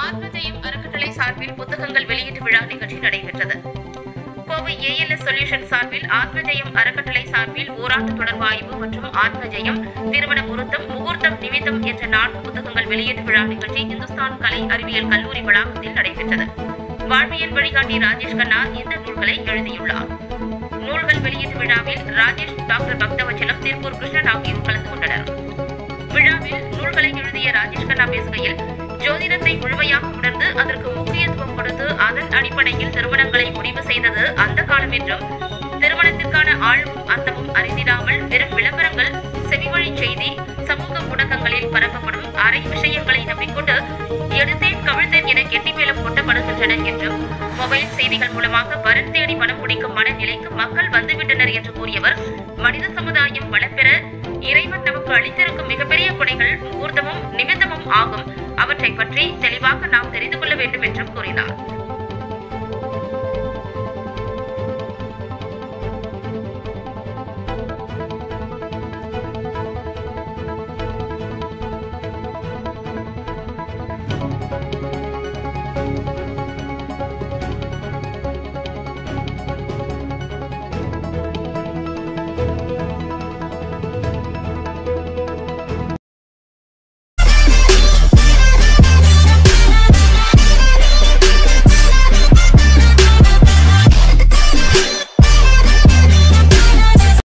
ஆத்மஜெயம் அறக்கட்டளை சார்பில் புத்தகங்கள் வெளியீட்டு விழா நிகழ்ச்சி நடைபெற்றது. கோவை ஏஎல்எஸ் சொல்யூஷன் சார்பில் ஆத்மஜெயம் அறக்கட்டளை சார்பில் ஓராண்டு தொடர்பாய்வு மற்றும் ஆத்மஜெயம் திருமண முகூர்த்தம் முகூர்த்தம் நிமித்தம் என்ற நான்கு புத்தகங்கள் வெளியீட்டு விழா நிகழ்ச்சி இந்துஸ்தான் கலை அறிவியல் கல்லூரி வளாகத்தில் நடைபெற்றது. வாழ்வியல் வழிகாட்டி ராஜேஷ் கண்ணா இந்த நூல்களை எழுதியுள்ளார். நூல்கள் வெளியீட்டு விழாவில் ராஜேஷ் டாக்டர் பக்தவச்சலம் திருப்பூர் கிருஷ்ணன் ஆகியோர் கலந்து கொண்டனர். விழாவில் நூல்களை எழுதிய ராஜேஷ் கண்ணா பேசுகையில் ஜோதிடத்தை முழுமையாக உணர்ந்து அதற்கு முக்கியத்துவம் கொடுத்து அதன் அடிப்படையில் திருமணங்களை முடிவு செய்தது அந்த காலம் என்றும் திருமணத்திற்கான ஆழ்வும் அர்த்தமும் அறிந்திடாமல் வெறும் விளம்பரங்கள் செவிவழி செய்தி சமூக ஊடகங்களில் பரப்பப்படும் அரை விஷயங்களை நம்பிக்கொண்டு எடுத்தேன் கவிழ்த்தேன் என கெட்டி மேலும் கொட்டப்படுகின்றன என்றும் மொபைல் செய்திகள் மூலமாக வரன் தேடி பணம் முடிக்கும் மனநிலைக்கு மக்கள் வந்துவிட்டனர் என்று கூறியவர் மனித சமுதாயம் வளப்பெற இறைவன் நமக்கு அளித்திருக்கும் மிகப்பெரிய கொடைகள் முகூர்த்தமும் நிமித்தமும் ஆகும். அவற்றை பற்றி தெளிவாக நாம் தெரிந்து கொள்ள வேண்டும் என்றும் கூறினார்.